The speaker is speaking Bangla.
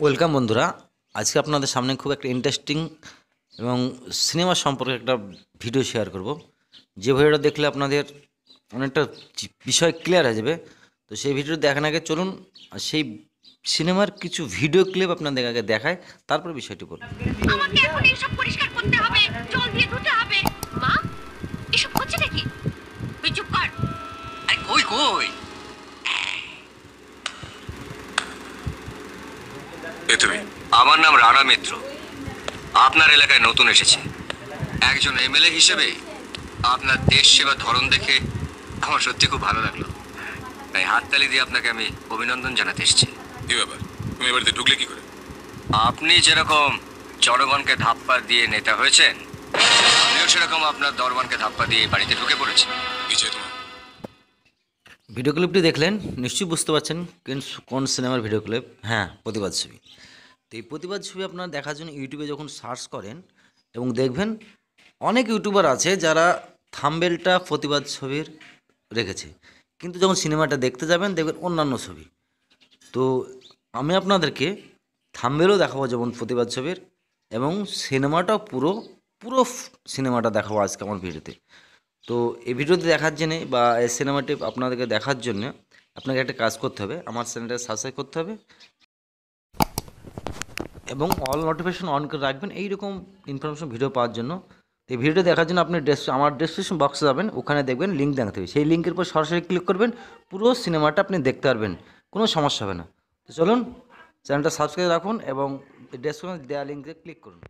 ওয়েলকাম বন্ধুরা। আজকে আপনাদের সামনে খুব একটা ইন্টারেস্টিং এবং সিনেমা সম্পর্কে একটা ভিডিও শেয়ার করব। যে ভিডিওটা দেখলে আপনাদের অনেকটা চি- বিষয় ক্লিয়ার হয়ে যাবে। তো সেই ভিডিও দেখার আগে চলুন আর সেই সিনেমার কিছু ভিডিও ক্লিপ আপনাদের আগে দেখায় তারপর বিষয়টি বলুন আমাকে এখন এসব পরিষ্কার করতে হবে জল দিয়ে ধুতে হবে মা এসব হচ্ছে নাকি তুই চুপ কর আরে কই কই তুমি। আমার নাম রানা মিত্র। আপনার এলাকায় নতুন এসেছে। একজন এমএলএ হিসেবে আপনার দেশ সেবার ধরন দেখে আমার সত্যি খুব ভালো লাগল। তাই হাততালি দিয়ে আপনাকে আমি অভিনন্দন জানাতে এসেছি। কি ব্যাপার? তুমি এ বাড়িতে ঢুকলে কি করে? আপনি যেরকম জনগণকে ধাপ্পা দিয়ে নেতা হয়েছেন আমিও সেরকম আপনার দরবানকে ধাপ্পা দিয়ে বাড়িতে ঢুকে পড়েছি। পিছিয়ে তোমার? ভিডিও ক্লিপটি দেখলেন, নিশ্চয়ই বুঝতে পারছেন কোন- কোন সিনেমার ভিডিও ক্লিপ। হ্যাঁ প্রতিবাদ ছবি। তো এই প্রতিবাদ ছবি আপনারা দেখার জন্য ইউটিউবে যখন সার্চ করেন এবং দেখবেন, অনেক ইউটিউবার আছে যারা থাম্বেলটা প্রতিবাদ ছবির রেখেছে। কিন্তু যখন সিনেমাটা দেখতে যাবেন, দেখবেন অন্যান্য ছবি। তো আমি আপনাদেরকে থাম্বেলও দেখাবো যেমন প্রতিবাদ ছবির এবং সিনেমাটাও পুরো পুরো সিনেমাটা দেখাবো আজকে আমার ভিডিওতে। তো এই ভিডিওতে দেখার জন্যে বা এই সিনেমাটি আপনাদেরকে দেখার জন্য আপনাকে একটা কাজ করতে হবে, আমার চ্যানেলটা সাবস্ক্রাইব করতে হবে এবং অল নোটিফিকেশন অন করে রাখবেন এইরকম ইনফরমেশন ভিডিও পাওয়ার জন্য। এই ভিডিওটা দেখার জন্য আপনি ডেস আমার ডেসক্রিপশন বক্সে যাবেন, ওখানে দেখবেন লিঙ্ক দেখাতে হবে। সেই লিঙ্কের উপর সরাসরি ক্লিক করবেন, পুরো সিনেমাটা আপনি দেখতে পারবেন, কোনো সমস্যা হবে না। তো চলুন চ্যানেলটা সাবস্ক্রাইব রাখুন এবং ডেসক্রিপশন দেওয়া লিঙ্কে ক্লিক করুন।